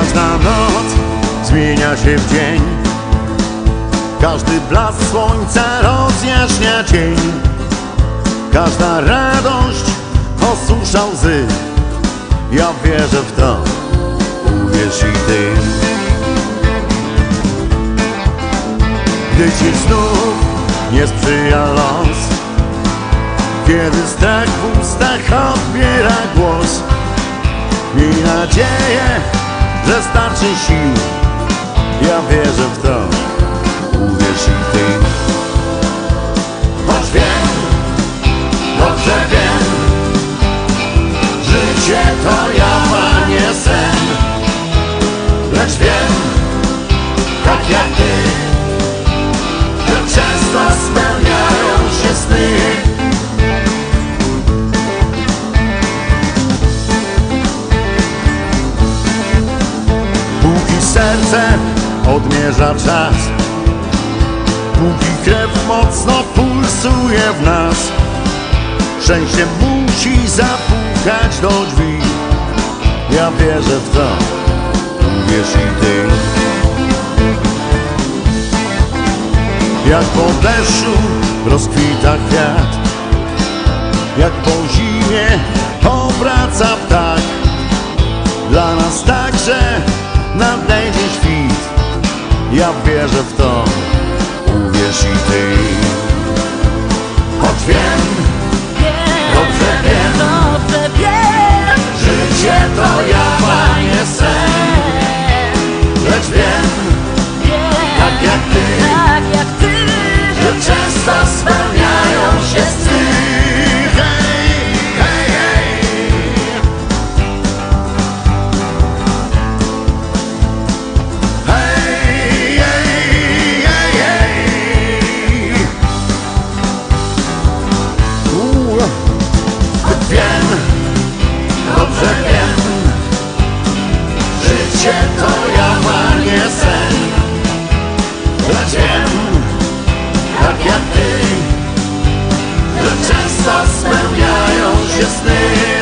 Każda noc zmienia się w dzień. Każdy blask słońca rozjaśnia dzień. Każda radość osusza łzy. Ja wierzę w to, uwierz i ty. Gdy ci znów nie sprzyja los Kiedy strach w ustach odbiera głos Miej nadzieję, że starczy sił. Ja wierzę w to, uwierz i ty. Choć wiem, dobrze wiem Życie to jawa, nie sen Póki serce odmierza czas. Póki krew mocno pulsuje w nas. Szczęście musi zapukać do drzwi. Ja wierzę w to, uwierz i ty. Jak po deszczu rozkwita kwiat Jak po zimie obraca nadejdzie świt Ja wierzę tak jak ty, że często spełniają się sny.